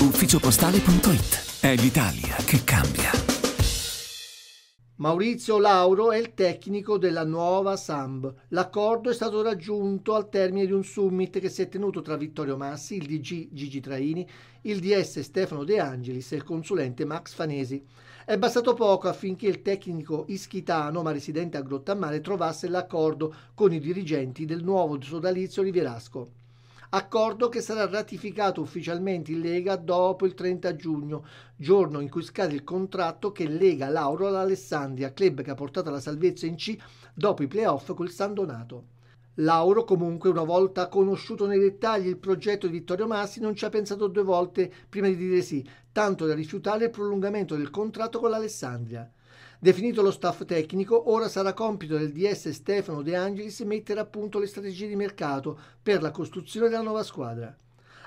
ufficiopostale.it. È l'Italia che cambia. Maurizio Lauro è il tecnico della nuova SAMB. L'accordo è stato raggiunto al termine di un summit che si è tenuto tra Vittorio Massi, il DG Gigi Traini, il DS Stefano De Angelis e il consulente Max Fanesi. È bastato poco affinché il tecnico ischitano, ma residente a Grottammare, trovasse l'accordo con i dirigenti del nuovo sodalizio Rivierasco accordo che sarà ratificato ufficialmente in Lega dopo il 30 giugno, giorno in cui scade il contratto che lega Lauro all'Alessandria, club che ha portato la salvezza in C dopo i playoff col San Donato. Lauro, comunque, una volta conosciuto nei dettagli il progetto di Vittorio Massi, non ci ha pensato due volte prima di dire sì, tanto da rifiutare il prolungamento del contratto con l'Alessandria. Definito lo staff tecnico, ora sarà compito del DS Stefano De Angelis mettere a punto le strategie di mercato per la costruzione della nuova squadra.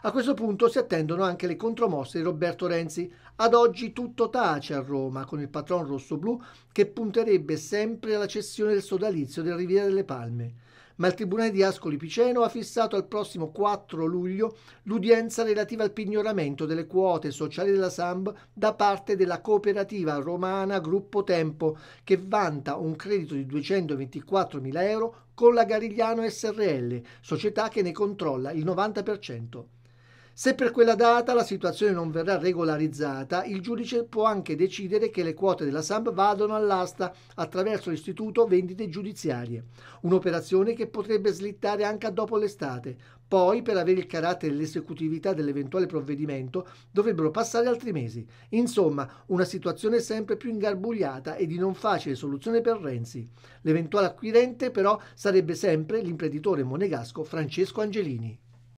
A questo punto si attendono anche le contromosse di Roberto Renzi. Ad oggi tutto tace a Roma con il patron rosso-blu che punterebbe sempre alla cessione del sodalizio del Riviera delle Palme ma il Tribunale di Ascoli Piceno ha fissato al prossimo 4 luglio l'udienza relativa al pignoramento delle quote sociali della SAMB da parte della cooperativa romana Gruppo Tempo, che vanta un credito di 224 mila euro con la Garigliano SRL, società che ne controlla il 90%. Se per quella data la situazione non verrà regolarizzata, il giudice può anche decidere che le quote della SAMP vadano all'asta attraverso l'istituto vendite giudiziarie, un'operazione che potrebbe slittare anche dopo l'estate. Poi, per avere il carattere dell'esecutività dell'eventuale provvedimento, dovrebbero passare altri mesi. Insomma, una situazione sempre più ingarbugliata e di non facile soluzione per Renzi. L'eventuale acquirente, però, sarebbe sempre l'imprenditore monegasco Francesco Angelini.